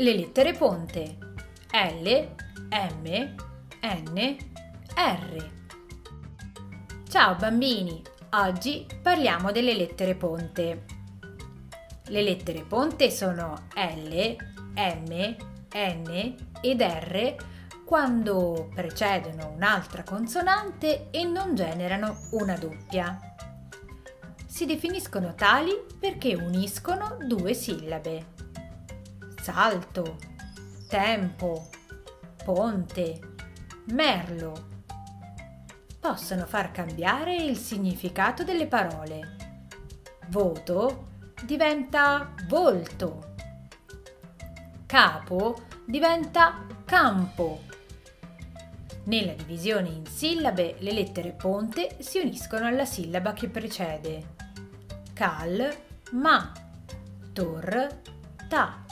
Le lettere ponte L, M, N, R. Ciao bambini, oggi parliamo delle lettere ponte. Le lettere ponte sono L, M, N ed R quando precedono un'altra consonante e non generano una doppia. Si definiscono tali perché uniscono due sillabe. Salto, tempo, ponte, merlo. Possono far cambiare il significato delle parole. Voto diventa volto. Capo diventa campo. Nella divisione in sillabe le lettere ponte si uniscono alla sillaba che precede. Cal, ma, tor, ta.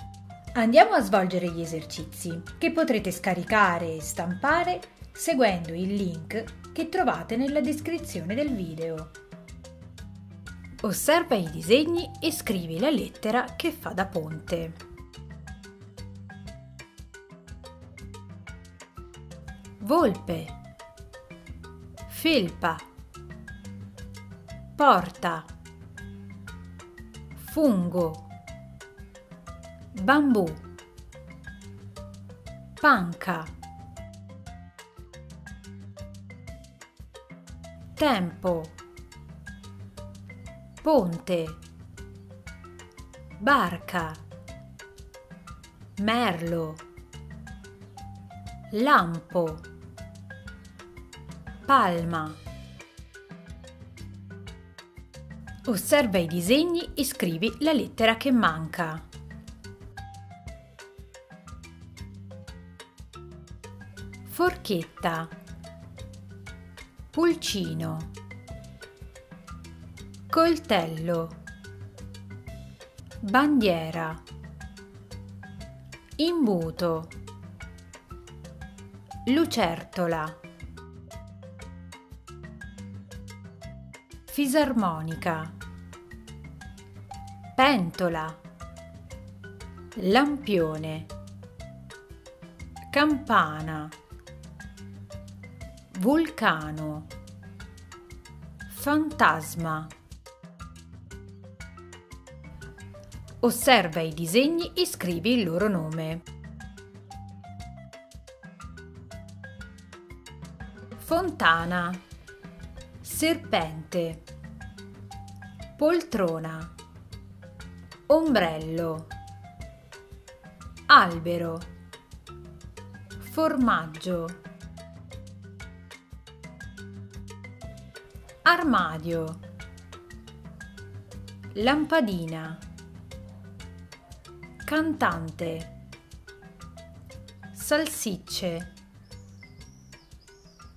Andiamo a svolgere gli esercizi che potrete scaricare e stampare seguendo il link che trovate nella descrizione del video. Osserva i disegni e scrivi la lettera che fa da ponte. Volpe. Felpa. Porta. Fungo. Bambù. Panca. Tempo. Ponte. Barca. Merlo. Lampo Palma. Osserva i disegni e scrivi la lettera che manca. Forchetta. Pulcino. Coltello. Bandiera. Imbuto. Lucertola Fisarmonica. Pentola. Lampione. Campana. Vulcano. Fantasma. Osserva i disegni e scrivi il loro nome. Fontana Serpente. Poltrona. Ombrello. Albero. Formaggio. Armadio. Lampadina. Cantante. Salsicce.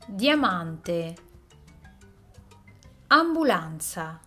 Diamante Ambulanza